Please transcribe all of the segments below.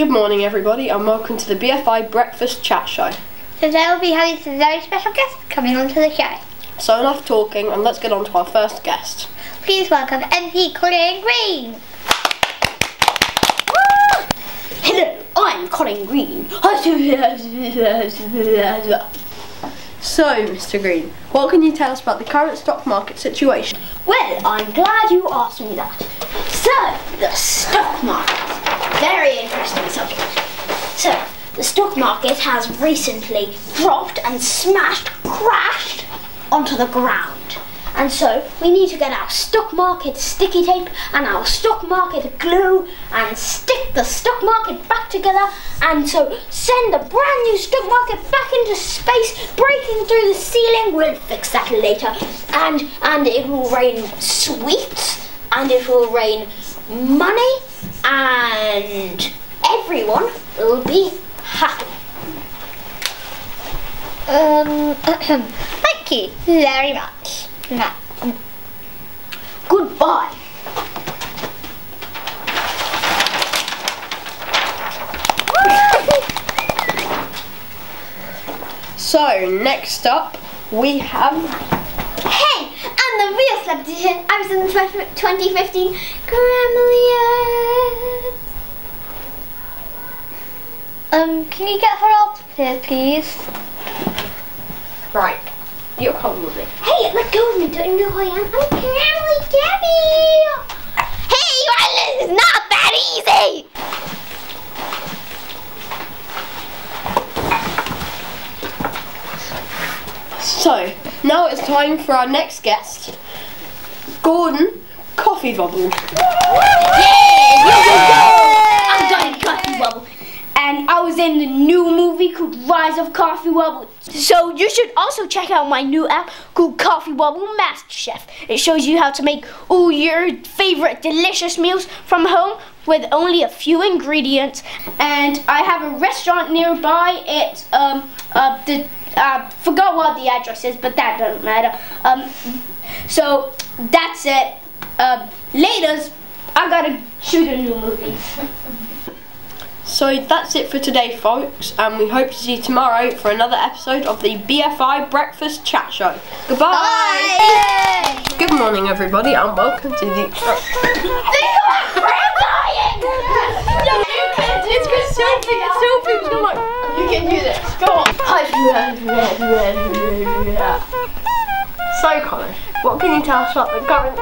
Good morning, everybody, and welcome to the BFI Breakfast Chat Show. Today we'll be having some very special guests coming onto the show. So, enough talking, and let's get on to our first guest. Please welcome MP Colin Green. Hello, I'm Colin Green. So, Mr. Green, what can you tell us about the current stock market situation? Well, I'm glad you asked me that. So, the stock market. Very interesting subject. So, the stock market has recently dropped and smashed, crashed onto the ground. And so, we need to get our stock market sticky tape and our stock market glue and stick the stock market back together and so send the brand new stock market back into space, breaking through the ceiling. We'll fix that later. And and it will rain sweets and it will rain money and everyone will be happy. Um, thank you very much. Now, Goodbye. So, next up, we have. hey, the real celebrity. I was in the 2015 Grammy Um, can you get her out of here, please? Right, you're coming with me. Hey, let go of me. Don't you know who I am? I'm Carolee Debbie. Hey, Riley, it's not that easy. So, now it's time for our next guest, Gordon Coffee Bubble. I'm Johnny Coffee Wobble, and I was in the new movie called Rise of Coffee Bubble. So you should also check out my new app called Coffee Bubble Master Chef. It shows you how to make all your favorite delicious meals from home with only a few ingredients. And I have a restaurant nearby. It's um uh the uh forgot what the address is, but that doesn't matter. Um, so that's it. Um, laters. I gotta shoot a new movie. So that's it for today, folks, and we hope to see you tomorrow for another episode of the BFI Breakfast Chat Show. Goodbye. Good morning, everybody, and welcome to the. It's good selfie. It's selfie. Come on, you can do this. Go on. So, Colin, what can you tell us about the current?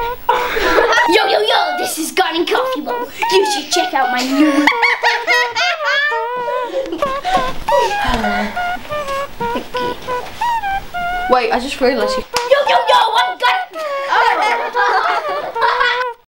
Yo, yo, yo, this is Garden Coffee Bowl. You should check out my new. Wait, I just realised you. Yo, yo, yo.